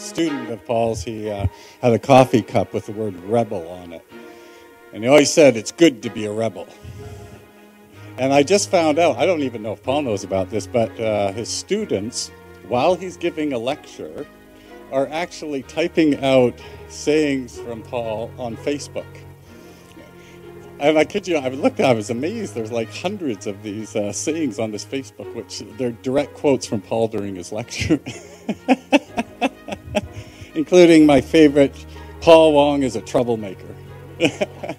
student of Paul's, he uh, had a coffee cup with the word rebel on it. And he always said, It's good to be a rebel. And I just found out, I don't even know if Paul knows about this, but uh, his students, while he's giving a lecture, are actually typing out sayings from Paul on Facebook. And I kid you, I looked at, I was amazed. There's like hundreds of these uh, sayings on this Facebook, which they're direct quotes from Paul during his lecture, including my favorite, Paul Wong is a troublemaker.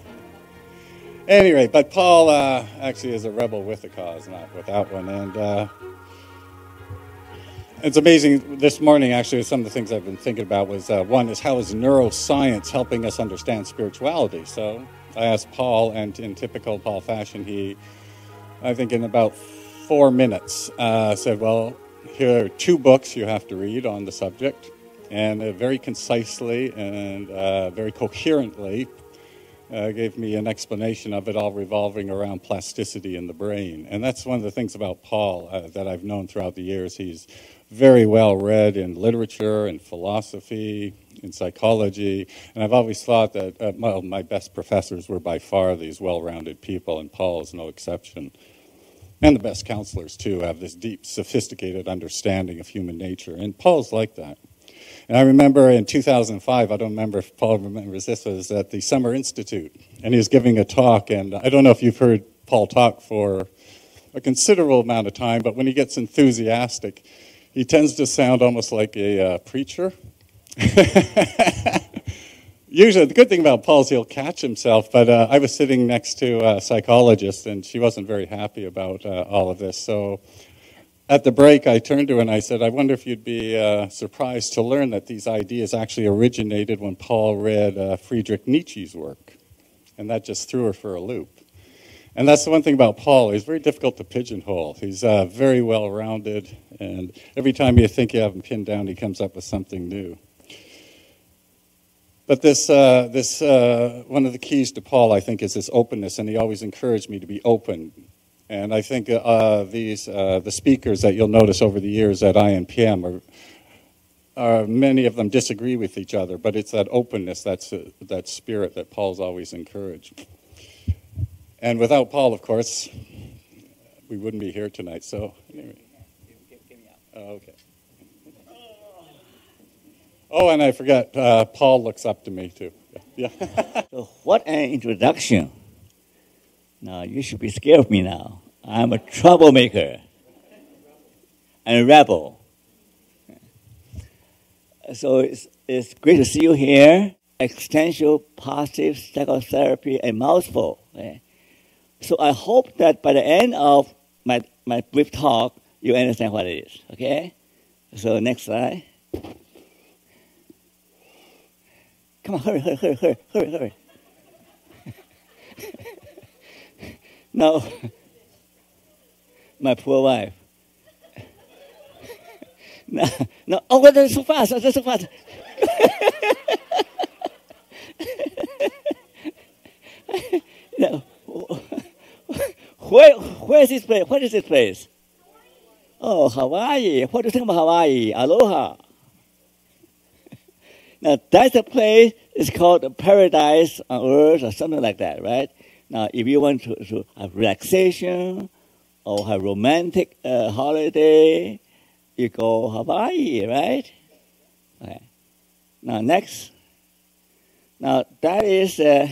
anyway, but Paul uh, actually is a rebel with a cause, not without one. And uh, it's amazing. This morning, actually, some of the things I've been thinking about was uh, one is how is neuroscience helping us understand spirituality? So I asked Paul, and in typical Paul fashion, he, I think in about four minutes, uh, said, Well, here are two books you have to read on the subject. And uh, very concisely and uh, very coherently uh, gave me an explanation of it all revolving around plasticity in the brain. And that's one of the things about Paul uh, that I've known throughout the years. He's very well read in literature and philosophy, in psychology, and I've always thought that uh, well, my best professors were by far these well-rounded people, and Paul is no exception. And the best counselors too have this deep, sophisticated understanding of human nature, and Paul's like that. And I remember in 2005, I don't remember if Paul remembers this, was at the Summer Institute, and he was giving a talk, and I don't know if you've heard Paul talk for a considerable amount of time, but when he gets enthusiastic, he tends to sound almost like a uh, preacher. Usually, the good thing about Paul is he'll catch himself, but uh, I was sitting next to a psychologist, and she wasn't very happy about uh, all of this. So at the break, I turned to her and I said, I wonder if you'd be uh, surprised to learn that these ideas actually originated when Paul read uh, Friedrich Nietzsche's work. And that just threw her for a loop. And that's the one thing about Paul. He's very difficult to pigeonhole. He's uh, very well rounded, and every time you think you have him pinned down, he comes up with something new. But this, uh, this uh, one of the keys to Paul, I think, is this openness, and he always encouraged me to be open. And I think uh, these, uh, the speakers that you'll notice over the years at INPM are, many of them disagree with each other, but it's that openness, that's, uh, that spirit that Paul's always encouraged. And without Paul, of course, we wouldn't be here tonight. So, anyway. Oh, okay. Oh, and I forgot, uh, Paul looks up to me too. Yeah. what an introduction. Now, you should be scared of me now. I'm a troublemaker and a rebel. So it's, it's great to see you here. Existential positive psychotherapy, a mouthful. Okay? So I hope that by the end of my, my brief talk, you understand what it is, okay? So next slide. Come on, hurry, hurry, hurry, hurry, hurry, hurry. No, my poor wife. no, no, oh, that's so fast, oh, that's so fast. no. Where, where is this place? What is this place? Oh, Hawaii. What do you think about Hawaii? Aloha. now, that's a place, it's called paradise on earth or something like that, right? Now, if you want to, to have relaxation or have romantic uh, holiday, you go Hawaii, right? Okay. Now, next. Now, that is... Uh,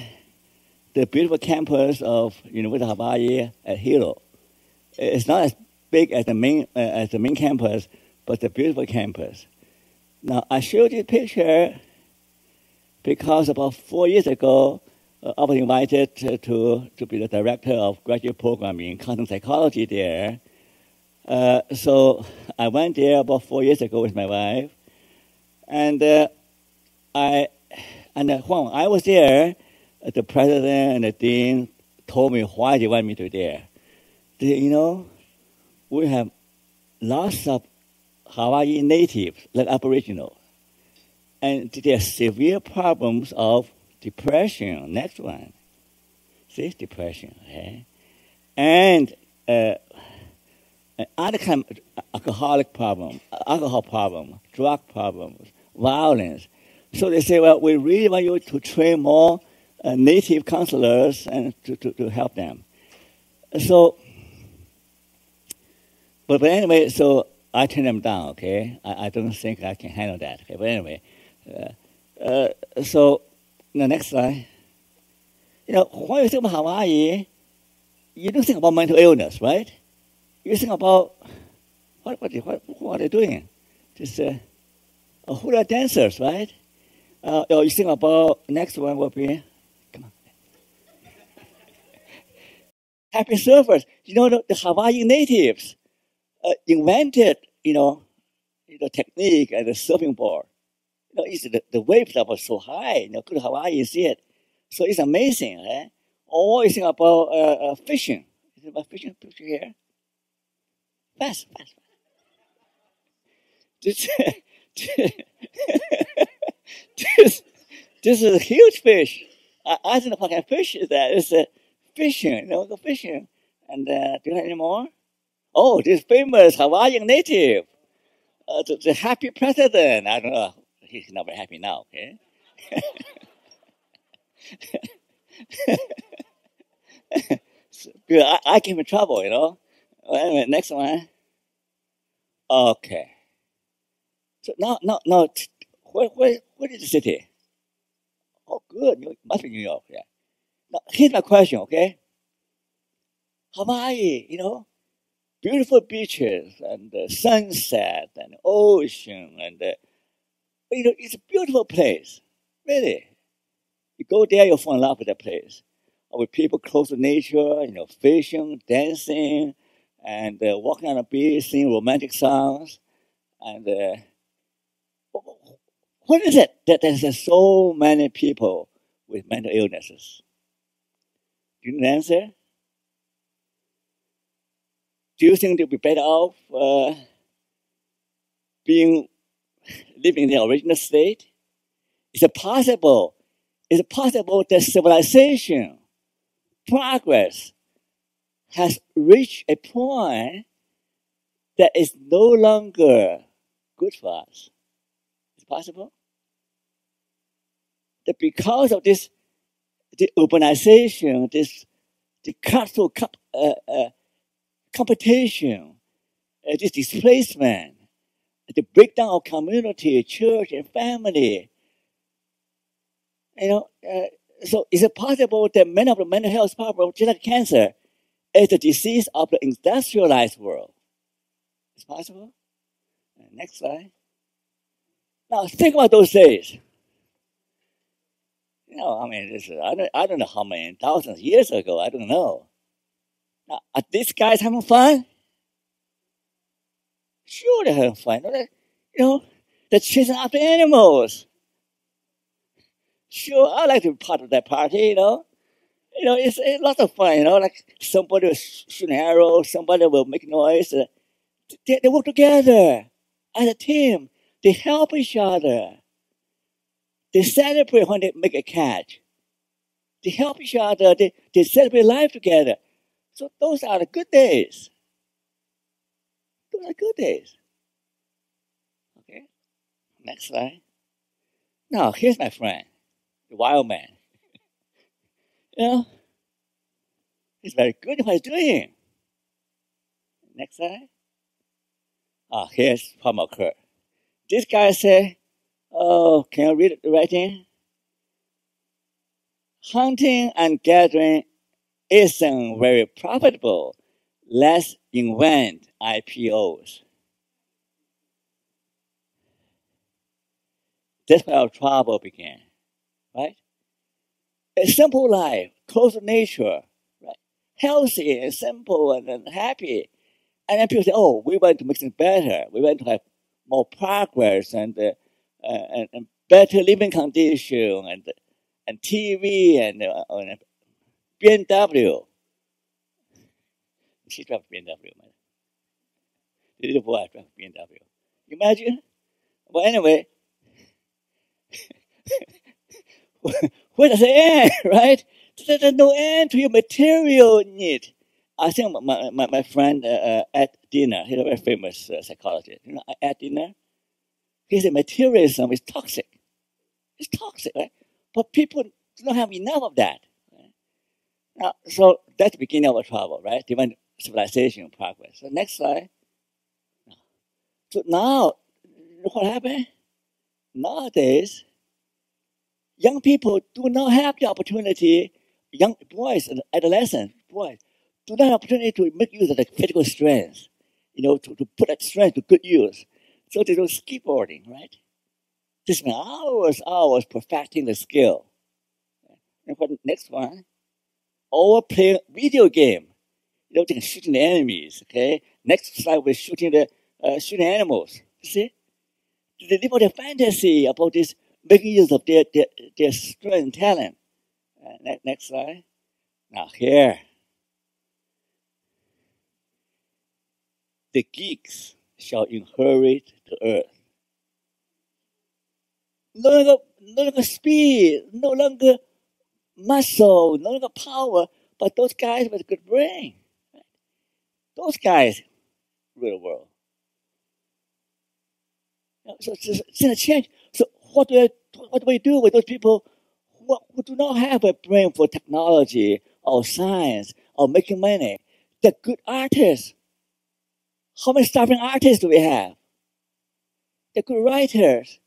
the beautiful campus of University of Hawaii at Hilo. It's not as big as the main uh, as the main campus, but the beautiful campus. Now I showed you a picture because about four years ago, uh, I was invited to, to, be the director of graduate program in quantum psychology there. Uh, so I went there about four years ago with my wife, and uh, I and uh, when I was there, the president and the dean told me why they want me to there. They, you know, we have lots of Hawaii natives, like Aboriginal, and there are severe problems of depression. Next one, see, depression, okay? and uh, other kind of alcoholic problem, alcohol problem, drug problems, violence. So they say, well, we really want you to train more uh, native counselors and to, to, to help them. So, but, but anyway, so I turn them down, okay? I, I don't think I can handle that, okay? But anyway, uh, uh, so the next slide. You know, when you think about Hawaii, you don't think about mental illness, right? You think about what, what, what, what are they doing? Just uh, hula dancers, right? Uh, you think about next one will be come on, happy surfers. You know, the, the Hawaiian natives uh, invented, you know, the technique and the surfing board. You know, it's the, the wave level so high. You know, go to Hawaii, see it. So it's amazing, right? You think about uh, uh, fishing. You think about fishing picture here. Fast, fast. This, this, this is a huge fish. I, I don't know if I can fish is that. It's a fishing, you know, go fishing. And uh, do you have any more? Oh, this famous Hawaiian native, uh, the, the, happy president. I don't know. He's not very happy now. Okay. I, I came in trouble, you know. Well, anyway, next one. Okay. So now, now, now, where, where, where is the city? Oh, good. Must be New York. Yeah. Now, here's my question, okay? Hawaii, you know, beautiful beaches and the sunset and ocean and uh, you know, it's a beautiful place, really. You go there, you'll fall in love with the place. With people close to nature, you know, fishing, dancing, and uh, walking on the beach, singing romantic songs. And uh, what is it that there's so many people with mental illnesses? Do you know answer? Do you think they'll be better off uh, being living in the original state? Is it possible? Is it possible that civilization, progress, has reached a point that is no longer good for us? Is it possible? That because of this the urbanization, this the cultural uh, uh, competition, uh, this displacement, the breakdown of community, church, and family. You know, uh, so is it possible that many of the mental health problems, just like cancer, is a disease of the industrialized world? It's possible. Uh, next slide. Now think about those days. You know, I mean, this is, I, don't, I don't know how many thousands years ago, I don't know. Now, are these guys having fun? Sure, they're having fun. You know, they're chasing after animals. Sure, I like to be part of that party, you know. You know, it's, it's lots of fun, you know, like somebody will shoot an arrow, somebody will make noise. Uh, they, they work together as a team. They help each other. They celebrate when they make a catch. They help each other. They, they celebrate life together. So those are the good days. Those are good days. Okay. Next slide. Now, here's my friend, the wild man. you know, he's very good at what he's doing. Next slide. Ah, here's Paul McClure. This guy said, Oh, can you read the writing? Hunting and gathering isn't very profitable. Let's invent IPOs. That's where our trouble began, right? A simple life, close to nature, right? Healthy and simple and, and happy. And then people say, oh, we want to make things better. We want to have more progress and uh, and, and, better living condition and and TV and, uh, and BMW. She drives BMW, man. The little boy drives BMW. Imagine? But anyway, where does it end, right? There's no end to your material need. I think my, my, my friend uh, uh, Ed Diener, he's a very famous uh, psychologist. You know, at dinner, he said materialism is toxic. It's toxic, right? But people don't have enough of that. Right? Now, so that's the beginning of our trouble, right? Different civilization progress. So next slide. So now, what happened? Nowadays, young people do not have the opportunity, young boys and adolescents, boys, do not have opportunity to make use of the physical strength, you know, to, to put that strength to good use. So they do skateboarding, right? Spend hours, hours perfecting the skill. And for the next one, or play video game. You know, they're shooting the enemies, okay? Next slide, we're shooting the, uh, shooting animals. See? They live out a fantasy about this, making use of their, their, their strength and talent. Uh, ne- next slide. Now here, the geeks shall inherit the earth. No longer, no longer speed, no longer muscle, no longer power, but those guys with a good brain. Those guys rule the world. So it's, in a change. So what do I, what do we do with those people who, who do not have a brain for technology or science or making money? They're good artists. How many starving artists do we have? They're good writers.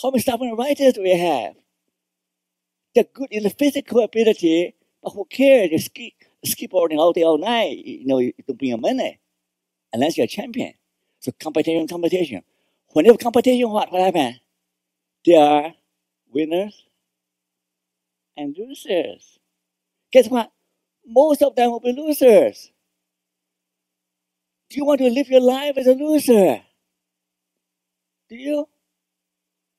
How many starving writers do we have? They're good in the physical ability, but who cares? Ski, skateboarding all day, all night. You know, you don't bring your money unless you're a champion. So competition, competition. Whenever competition, what, what happens? There are winners and losers. Guess what? Most of them will be losers. Do you want to live your life as a loser? Do you?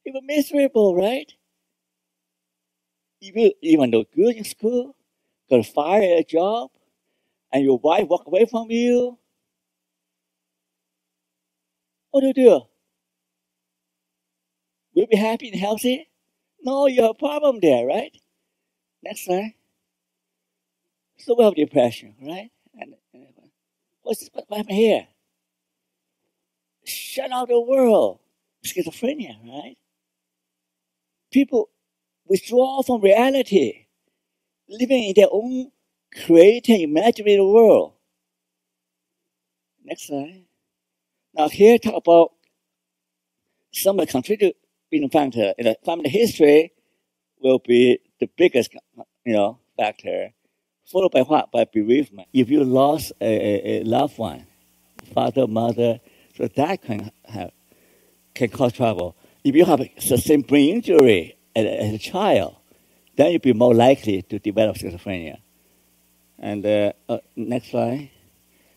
You were miserable, right? You even though good in school, fired at a job, and your wife walk away from you, what do you do? Will be happy and healthy? No, you have a problem there, right? Next slide. So we have depression, right? And, and what's what happened here? Shut out the world. Schizophrenia, right? People withdraw from reality, living in their own created imaginary world. Next slide. Now here talk about some of the contributing factor in the family history will be the biggest you know factor, followed by what? By bereavement. If you lost a, a, a loved one, father, mother, so that can have can cause trouble. If you have a sustained brain injury as, as a child, then you'll be more likely to develop schizophrenia. And uh, uh, next slide.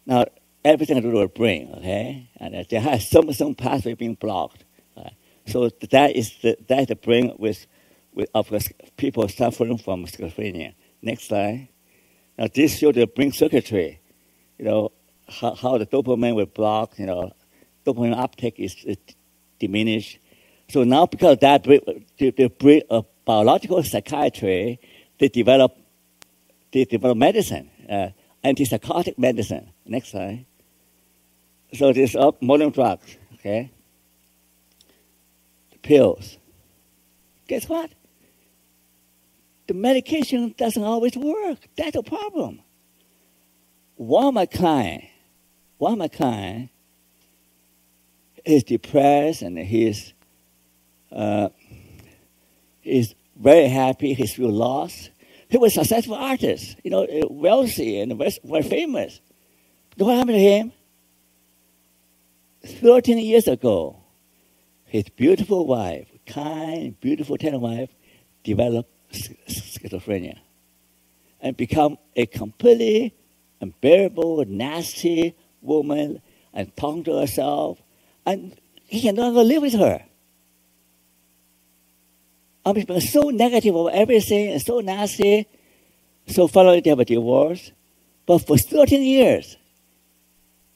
Now, everything to do with brain, okay? And uh, there has some, some pathway being blocked. Uh, so that is the, that is the brain with, with of people suffering from schizophrenia. Next slide. Now, this shows the brain circuitry. You know, how, how the dopamine will block, you know, dopamine uptake is, is diminished. So now, because that, the, the brain of biological psychiatry, they develop, they develop medicine, uh, antipsychotic medicine. Next slide. So these are modern drugs, okay? The pills. Guess what? The medication doesn't always work. That's a problem. One of my clients, one of my clients is depressed and he's uh, he's very happy. He's feel lost. He was a successful artist, you know, eh, wealthy and very famous. What happened to him? 13 years ago, his beautiful wife, kind, beautiful, tender wife, developed schizophrenia and become a completely unbearable, nasty woman and talking to herself and he can no longer live with her. I mean, so negative of everything and so nasty. So finally, they have a divorce. But for 13 years,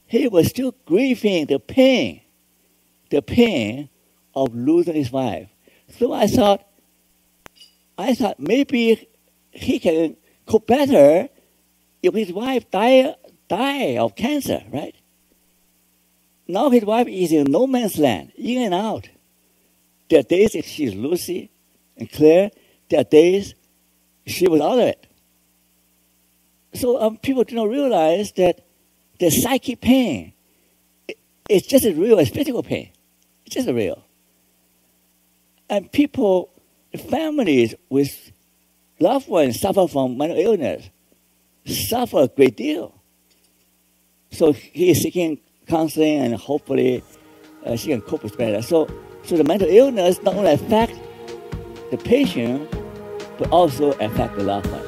he was still grieving the pain, the pain of losing his wife. So I thought, I thought maybe he can cope better if his wife die, die of cancer, right? Now his wife is in no man's land, in and out. Are days she's Lucy and Claire. There are days she was out of it. So um, people do not realize that the psychic pain is just as real as physical pain. It's just as real. And people, families with loved ones suffer from mental illness, suffer a great deal. So he is seeking counseling and hopefully uh, she can cope with better. So, so the mental illness not only affect the patient, but also affect the loved one.